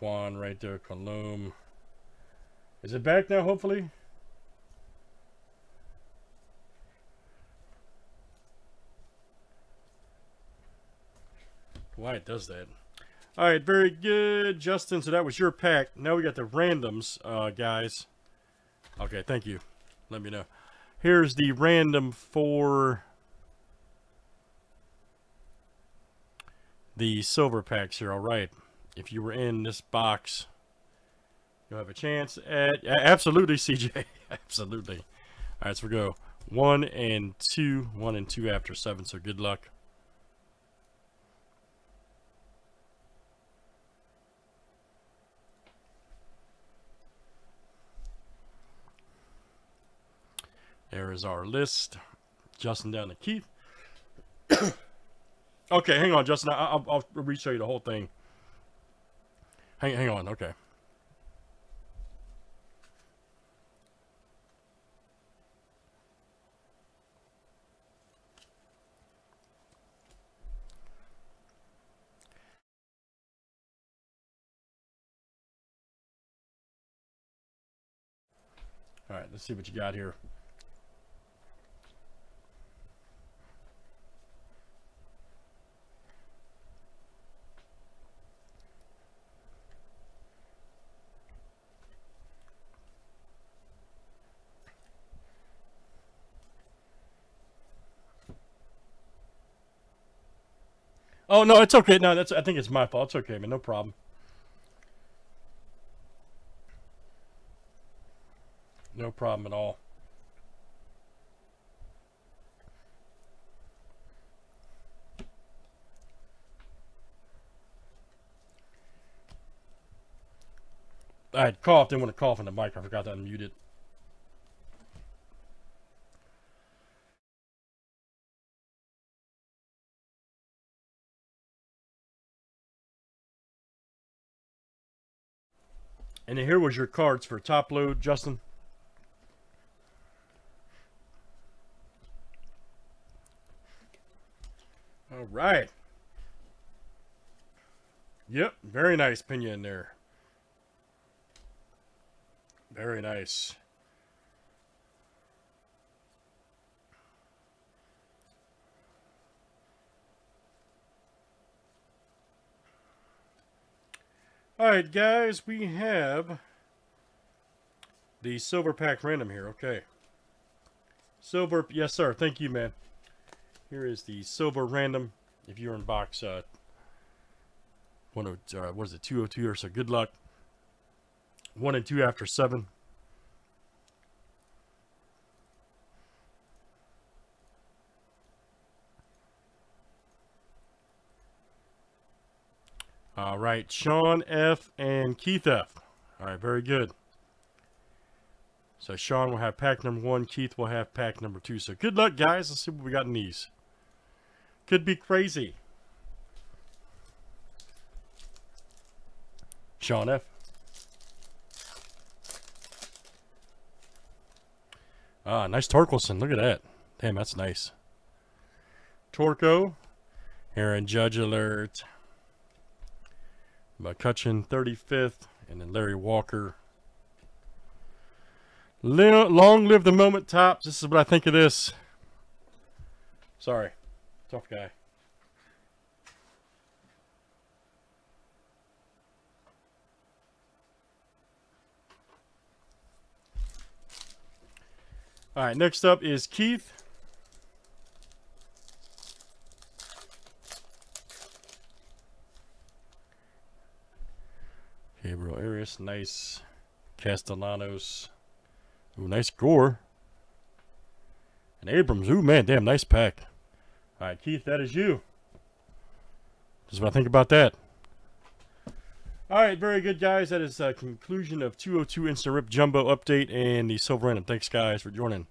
Saquon right there. Colum. Is it back now, hopefully? Why it does that. All right, very good, Justin. So that was your pack. Now we got the randoms, uh, guys. Okay, thank you. Let me know. Here's the random for the silver packs here. All right. If you were in this box, you'll have a chance at... Absolutely, CJ. absolutely. All right, so we go one and two. One and two after seven, so good luck. There is our list. Justin down to Keith. okay, hang on, Justin. I, will I'll re-show you the whole thing. Hang, hang on. Okay. All right, let's see what you got here. Oh no, it's okay. No, that's I think it's my fault. It's okay, man. No problem. No problem at all. I had coughed, didn't want to cough in the mic. I forgot to unmute it. And here was your cards for top load, Justin. All right. Yep, very nice pinion there. Very nice. All right, guys, we have the silver pack random here. Okay. Silver, yes, sir. Thank you, man. Here is the silver random. If you're in box uh, one of uh, what is it, 202 or so, good luck. One and two after seven. All right, Sean F. and Keith F. All right, very good. So Sean will have pack number one. Keith will have pack number two. So good luck, guys. Let's see what we got in these. Could be crazy. Sean F. Ah, nice Torkelson. Look at that. Damn, that's nice. Torco. Aaron Judge alert. McCutchen 35th, and then Larry Walker. Long live the moment Topps. This is what I think of this. Sorry. Tough guy. All right, next up is Keith. Gabriel Arias, nice. Castellanos. Ooh, nice score. And Abrams, ooh, man, damn, nice pack. All right, Keith, that is you. Just what I think about that. All right, very good, guys. That is a conclusion of 202 Instant Rip Jumbo update and the Silver Random. Thanks, guys, for joining.